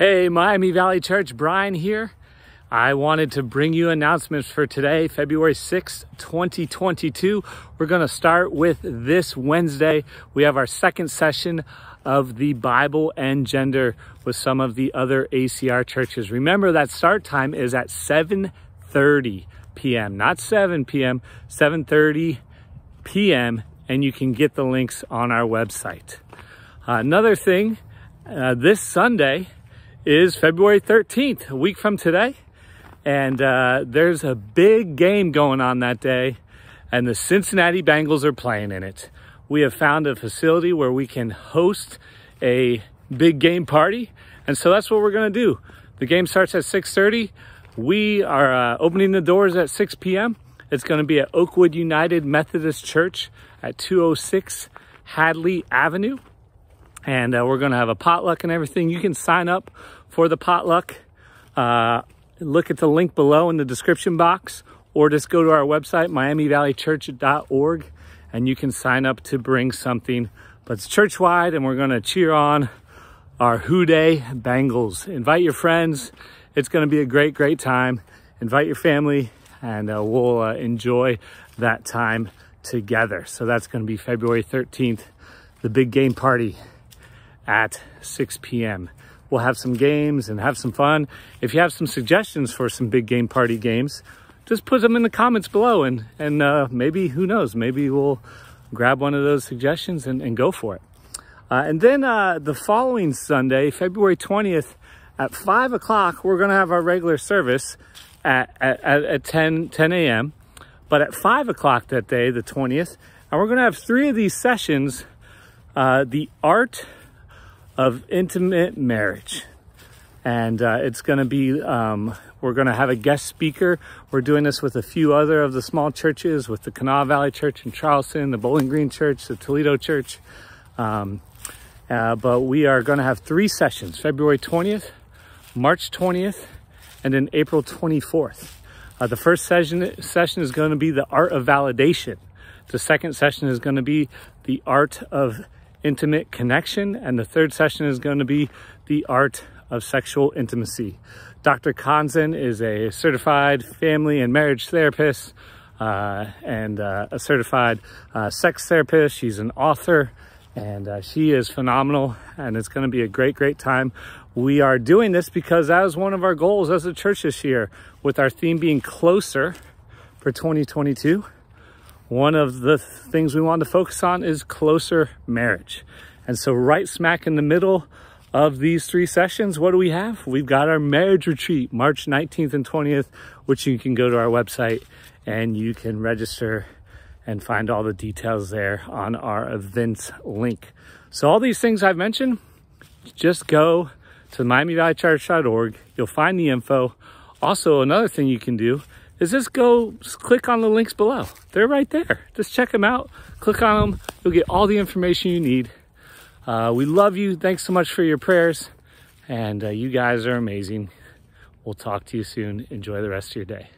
Hey, Miami Valley Church, Brian here. I wanted to bring you announcements for today, February 6th, 2022. We're going to start with this Wednesday. We have our second session of the Bible and gender with some of the other ACR churches. Remember that start time is at 7:30 p.m., not 7 p.m., 7:30 p.m. and you can get the links on our website. Uh, another thing, uh, this Sunday is February 13th, a week from today. And uh, there's a big game going on that day, and the Cincinnati Bengals are playing in it. We have found a facility where we can host a big game party, and so that's what we're going to do. The game starts at 6:30. We are uh, opening the doors at 6 p.m. It's going to be at Oakwood United Methodist Church at 206 Hadley Avenue. And uh, we're going to have a potluck and everything. You can sign up for the potluck. Uh, look at the link below in the description box or just go to our website, miamivalleychurch.org, and you can sign up to bring something. But it's church wide, and we're going to cheer on our Who Dey Bengals. Invite your friends. It's going to be a great, great time. Invite your family, and uh, we'll uh, enjoy that time together. So that's going to be February 13th, the big game party at 6 p.m. We'll have some games and have some fun. If you have some suggestions for some big game party games, just put them in the comments below and, and uh, maybe, who knows, maybe we'll grab one of those suggestions and, and go for it. Uh, and then uh, the following Sunday, February 20th, at 5 o'clock, we're going to have our regular service at, at, at 10, 10 a.m. But at 5 o'clock that day, the 20th, and we're going to have three of these sessions uh, the art of intimate marriage. And uh, it's going to be, um, we're going to have a guest speaker. We're doing this with a few other of the small churches, with the Kanawha Valley Church in Charleston, the Bowling Green Church, the Toledo Church. Um, uh, but we are going to have three sessions February 20th, March 20th, and then April 24th. Uh, the first session, session is going to be the art of validation. The second session is going to be the art of intimate connection. And the third session is going to be the art of sexual intimacy. Dr. Konzen is a certified family and marriage therapist uh, and uh, a certified uh, sex therapist. She's an author and uh, she is phenomenal and it's going to be a great, great time. We are doing this because that was one of our goals as a church this year with our theme being closer for 2022 one of the things we want to focus on is closer marriage. And so right smack in the middle of these three sessions, what do we have? We've got our marriage retreat, March 19th and 20th, which you can go to our website and you can register and find all the details there on our events link. So all these things I've mentioned, just go to miamivalleychurch.org. You'll find the info. Also, another thing you can do is just go click on the links below. They're right there. Just check them out. Click on them. You'll get all the information you need. Uh, we love you. Thanks so much for your prayers. And uh, you guys are amazing. We'll talk to you soon. Enjoy the rest of your day.